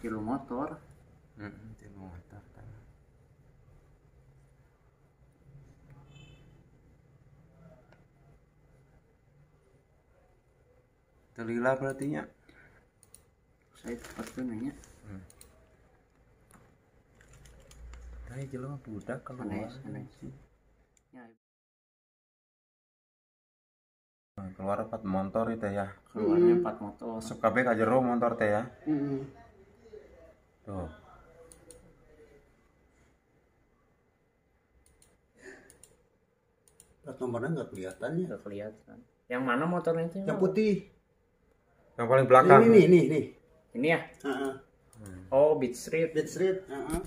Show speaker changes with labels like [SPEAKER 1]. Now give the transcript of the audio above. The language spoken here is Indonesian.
[SPEAKER 1] Kilo motor.
[SPEAKER 2] Heeh, tilu motor tah. Telila berarti nya.
[SPEAKER 1] Saya tuh nanya.
[SPEAKER 2] Tah jelema budak keluar.
[SPEAKER 1] Sanes, sanes. Ya,
[SPEAKER 2] Keluar empat motor itu ya.
[SPEAKER 1] keluarnya empat motor.
[SPEAKER 2] Masuk kabeh ka jero motor teh ya.
[SPEAKER 1] Mm-mm.
[SPEAKER 2] Tuh.
[SPEAKER 3] Plat nomornya nggak kelihatan ya.
[SPEAKER 1] Nggak kelihatan. Yang mana motornya itu?
[SPEAKER 3] Yang putih.
[SPEAKER 2] Yang paling belakang.
[SPEAKER 3] Ini nih, nih, nih.
[SPEAKER 1] Ini ya?
[SPEAKER 3] Heeh.
[SPEAKER 1] Oh, Beat Street.
[SPEAKER 3] Dead Street. Heeh.